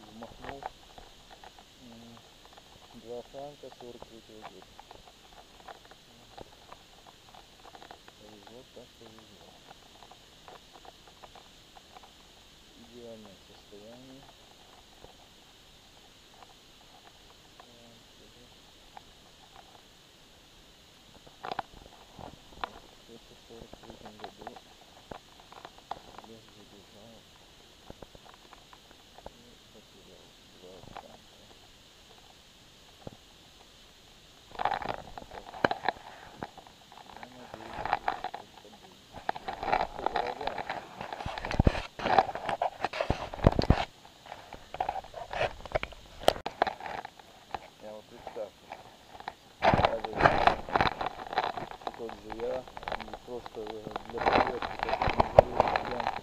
взмахнул. М, Два франка 43 год. Повезло, так повезло. Идеальное состояние. Так, это- Это в 43 году лес забежал и потерял два франка. Я надеюсь, что это будет. Что, дорогая? Я вот представь, даже тот же я, не просто э, для проверки, как не залез пьянка,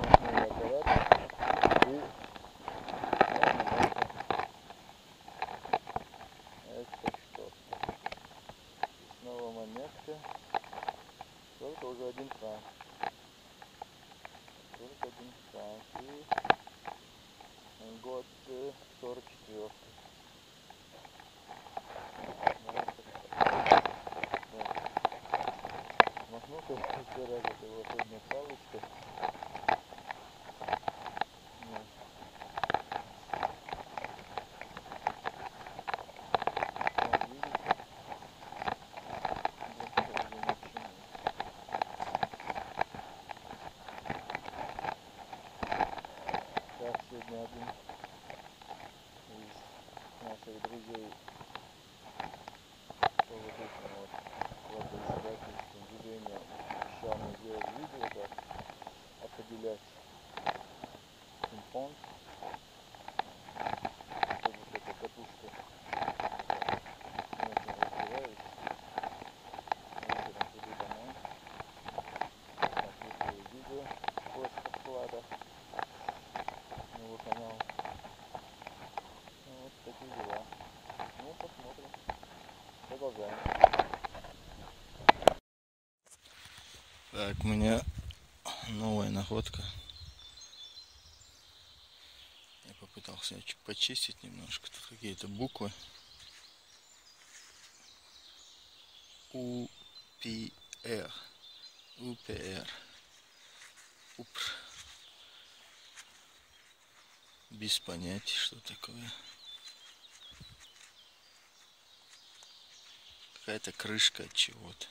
махнул аппарат и это что? И снова монетка, только уже один франк. Только один франк и год э, 44 Махнул-ка еще раз палочка. Вот? Вот это уже начинается. Так, сегодня один наших друзей по вот этим вот кладоискательским движениям обещал мне сделать видео, как определять пинг-понг. Вот вот эта катушка. Я этим разбираюсь. Вечером приду домой. Посмотрю видео в поисках вклада на его канал. Ну, вот такие дела. Ну, посмотрим. Продолжаем. Так, у меня новая находка. Я попытался почистить немножко. Тут какие-то буквы. УПР. УПР. УПР. Без понятия, что такое. Какая-то крышка от чего-то.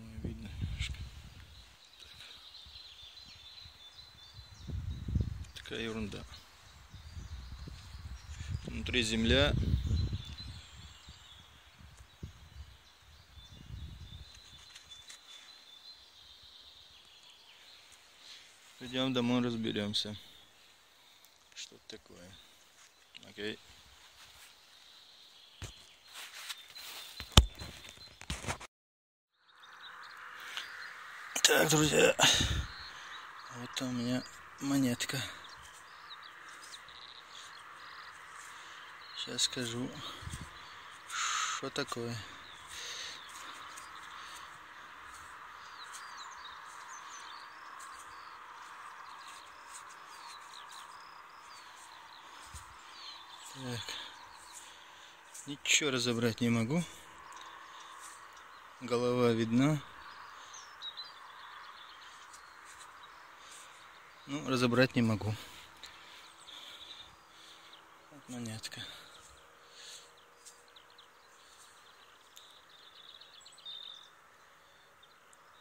Думаю, видно. Такая ерунда. Внутри земля. Пойдем домой разберемся. Что это такое. Окей. Так, друзья, вот у меня монетка. Сейчас скажу, что такое. Так, ничего разобрать не могу. Голова видна. Ну, разобрать не могу. Вот монетка.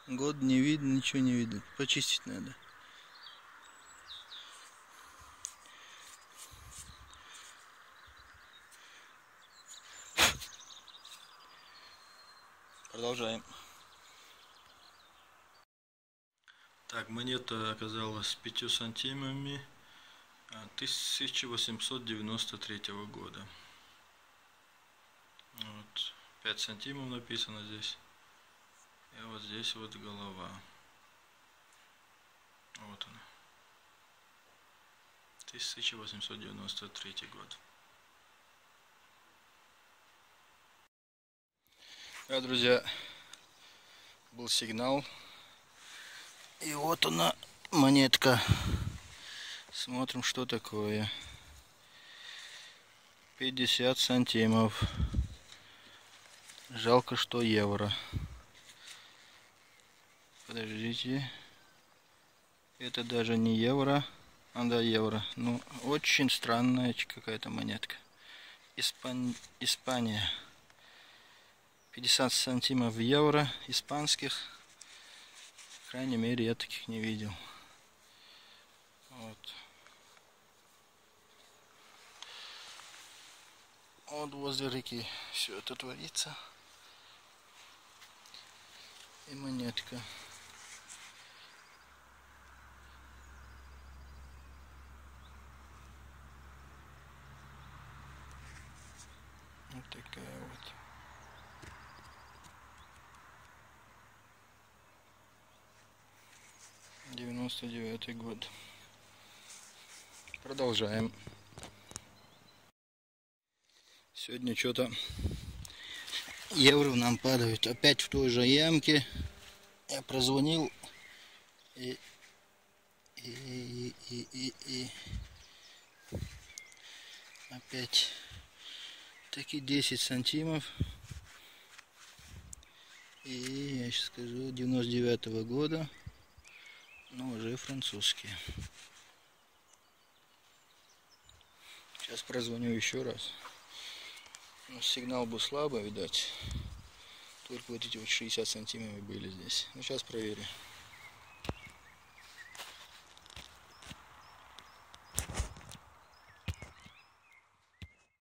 Год не видно, ничего не видно. Почистить надо. Продолжаем. Так, монета оказалась 5 сантимами а, 1893 года. Вот 5 сантимов написано здесь. И вот здесь вот голова. Вот она. 1893 год. Да, друзья, был сигнал. И вот она, монетка. Смотрим, что такое. 50 сантимов. Жалко, что евро. Подождите. Это даже не евро. А да, евро. Ну, очень странная какая-то монетка. Испан... Испания. 50 сантимов евро испанских. Крайней мере, я таких не видел. Вот. Вот возле реки все это творится. И монетка. Вот такая вот. Девяносто девятый год. Продолжаем. Сегодня что-то евро нам падают. Опять в той же ямке. Я прозвонил и и, и, и, и, опять таки 10 сантимов и я сейчас скажу 99 -го года но уже французские. Сейчас прозвоню еще раз. Но сигнал был слабый видать. Только вот эти вот 60 сантиметров были здесь. Ну сейчас проверю